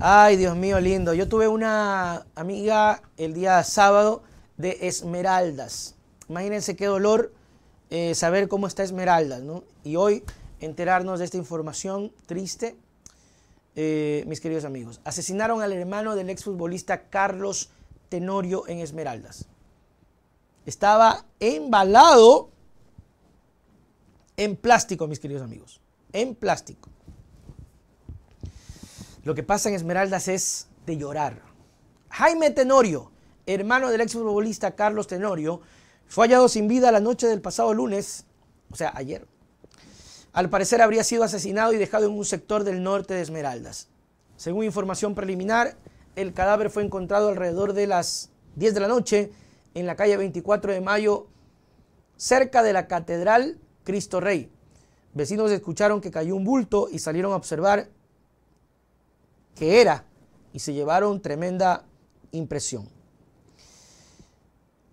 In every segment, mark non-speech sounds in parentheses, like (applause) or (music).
Ay, Dios mío, lindo. Yo tuve una amiga el día sábado de Esmeraldas. Imagínense qué dolor eh, saber cómo está Esmeraldas, ¿no? Y hoy enterarnos de esta información triste, eh, mis queridos amigos. Asesinaron al hermano del exfutbolista Carlos Tenorio en Esmeraldas. Estaba embalado en plástico, mis queridos amigos. En plástico. Lo que pasa en Esmeraldas es de llorar. Jaime Tenorio, hermano del exfutbolista Carlos Tenorio, fue hallado sin vida la noche del pasado lunes, o sea, ayer. Al parecer habría sido asesinado y dejado en un sector del norte de Esmeraldas. Según información preliminar, el cadáver fue encontrado alrededor de las 10 de la noche en la calle 24 de Mayo, cerca de la Catedral Cristo Rey. Vecinos escucharon que cayó un bulto y salieron a observar que era y se llevaron tremenda impresión.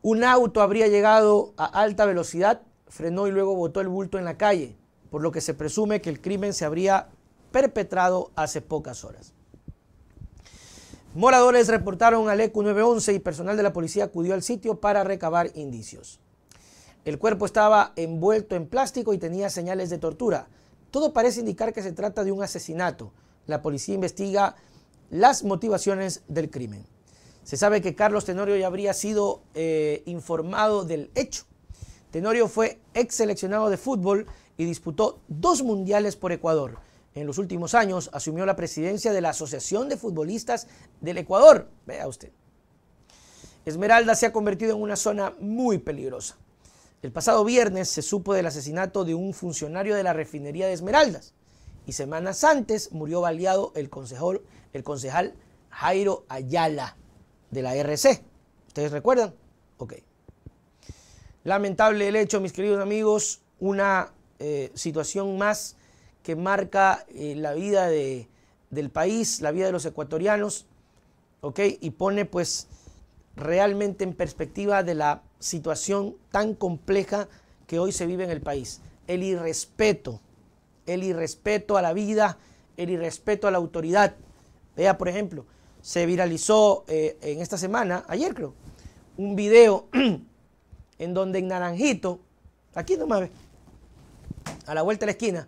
Un auto habría llegado a alta velocidad, frenó y luego botó el bulto en la calle, por lo que se presume que el crimen se habría perpetrado hace pocas horas. Moradores reportaron al ECU 911 y personal de la policía acudió al sitio para recabar indicios. El cuerpo estaba envuelto en plástico y tenía señales de tortura. Todo parece indicar que se trata de un asesinato, la policía investiga las motivaciones del crimen. Se sabe que Carlos Tenorio ya habría sido eh, informado del hecho. Tenorio fue ex seleccionado de fútbol y disputó dos mundiales por Ecuador. En los últimos años asumió la presidencia de la Asociación de Futbolistas del Ecuador. Vea usted. Esmeralda se ha convertido en una zona muy peligrosa. El pasado viernes se supo del asesinato de un funcionario de la refinería de Esmeraldas y semanas antes murió baleado el concejal, el concejal Jairo Ayala de la RC. ¿Ustedes recuerdan? Ok. Lamentable el hecho, mis queridos amigos, una eh, situación más que marca eh, la vida de, del país, la vida de los ecuatorianos, ¿ok? Y pone pues realmente en perspectiva de la situación tan compleja que hoy se vive en el país. El irrespeto el irrespeto a la vida, el irrespeto a la autoridad. Vea, por ejemplo, se viralizó eh, en esta semana, ayer creo, un video (clears throat) en donde en Naranjito, aquí nomás a la vuelta de la esquina,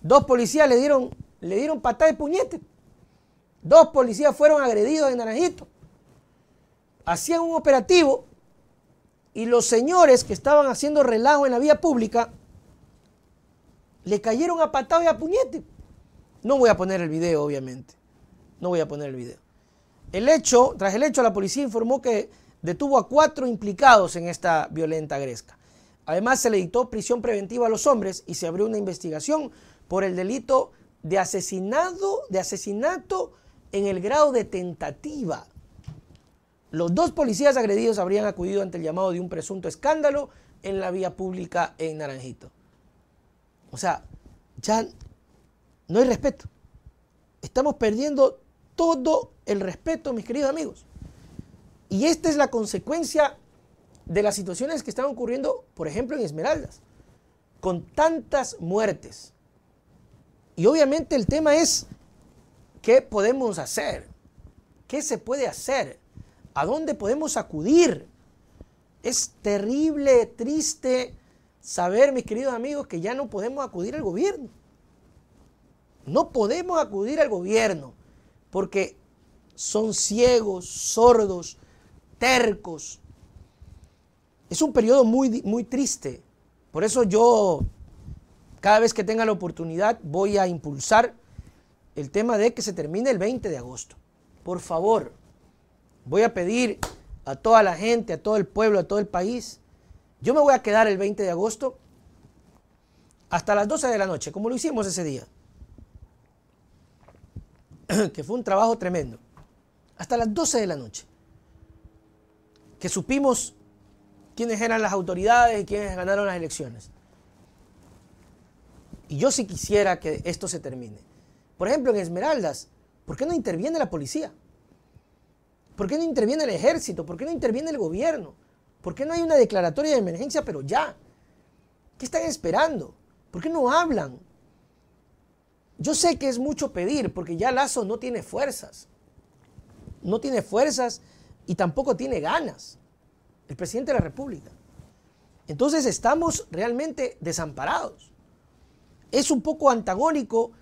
dos policías le dieron, le dieron patada de puñete. Dos policías fueron agredidos en Naranjito. Hacían un operativo y los señores que estaban haciendo relajo en la vía pública le cayeron a patado y a puñete. No voy a poner el video, obviamente. No voy a poner el video. El hecho, tras el hecho, la policía informó que detuvo a cuatro implicados en esta violenta gresca. Además, se le dictó prisión preventiva a los hombres y se abrió una investigación por el delito de asesinado, de asesinato en el grado de tentativa. Los dos policías agredidos habrían acudido ante el llamado de un presunto escándalo en la vía pública en Naranjito. O sea, ya no hay respeto. Estamos perdiendo todo el respeto, mis queridos amigos. Y esta es la consecuencia de las situaciones que están ocurriendo, por ejemplo, en Esmeraldas, con tantas muertes. Y obviamente el tema es, ¿qué podemos hacer? ¿Qué se puede hacer? ¿A dónde podemos acudir? Es terrible, triste saber, mis queridos amigos, que ya no podemos acudir al gobierno. No podemos acudir al gobierno porque son ciegos, sordos, tercos. Es un periodo muy, muy triste. Por eso yo, cada vez que tenga la oportunidad, voy a impulsar el tema de que se termine el 20 de agosto. Por favor, voy a pedir a toda la gente, a todo el pueblo, a todo el país, yo me voy a quedar el 20 de agosto hasta las 12 de la noche, como lo hicimos ese día. (clears throat) que fue un trabajo tremendo. Hasta las 12 de la noche. Que supimos quiénes eran las autoridades y quiénes ganaron las elecciones. Y yo sí quisiera que esto se termine. Por ejemplo, en Esmeraldas, ¿por qué no interviene la policía? ¿Por qué no interviene el ejército? ¿Por qué no interviene el gobierno? ¿Por qué no hay una declaratoria de emergencia, pero ya? ¿Qué están esperando? ¿Por qué no hablan? yo sé que es mucho pedir porque ya Lazo no tiene fuerzas. No tiene fuerzas y tampoco tiene ganas. El presidente de la República. Entonces estamos realmente desamparados. Es un poco antagónico,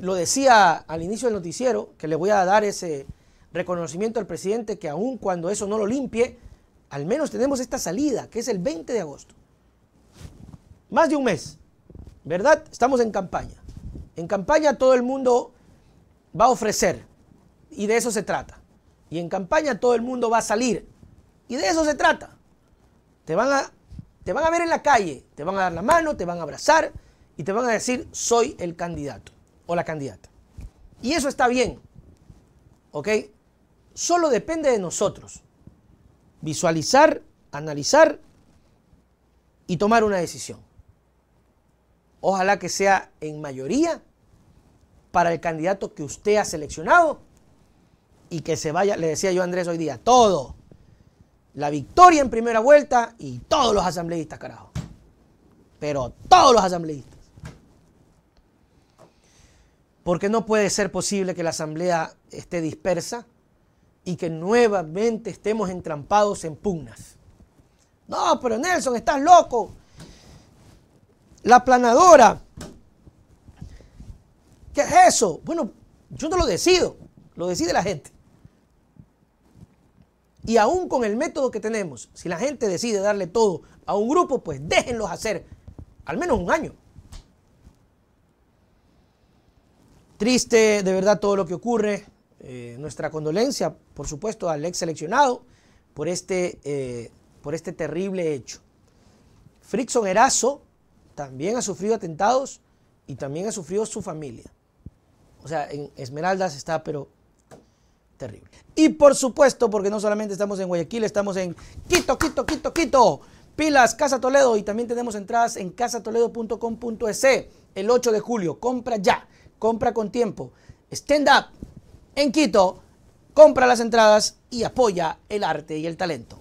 lo decía al inicio del noticiero, que le voy a dar ese reconocimiento al presidente que aun cuando eso no lo limpie, al menos tenemos esta salida, que es el 20 de agosto. Más de un mes, ¿verdad? Estamos en campaña. En campaña todo el mundo va a ofrecer y de eso se trata. Y en campaña todo el mundo va a salir y de eso se trata. Te van a, te van a ver en la calle, te van a dar la mano, te van a abrazar y te van a decir soy el candidato o la candidata. Y eso está bien. ¿Ok? Solo depende de nosotros. Visualizar, analizar y tomar una decisión. Ojalá que sea en mayoría para el candidato que usted ha seleccionado y que se vaya, le decía yo a Andrés hoy día, todo. La victoria en primera vuelta y todos los asambleístas, carajo. Pero todos los asambleístas. Porque no puede ser posible que la asamblea esté dispersa y que nuevamente estemos entrampados en pugnas. No, pero Nelson, estás loco. La planadora. ¿Qué es eso? Bueno, yo no lo decido, lo decide la gente. Y aún con el método que tenemos, si la gente decide darle todo a un grupo, pues déjenlos hacer al menos un año. Triste de verdad todo lo que ocurre. Eh, nuestra condolencia, por supuesto, al ex seleccionado por este, eh, por este terrible hecho. Frickson Erazo también ha sufrido atentados y también ha sufrido su familia. O sea, en Esmeraldas está, pero terrible. Y por supuesto, porque no solamente estamos en Guayaquil, estamos en Quito, Quito, Quito, Quito. Pilas, Casa Toledo y también tenemos entradas en casatoledo.com.es el 8 de julio. Compra ya, compra con tiempo. Stand up en Quito, compra las entradas y apoya el arte y el talento.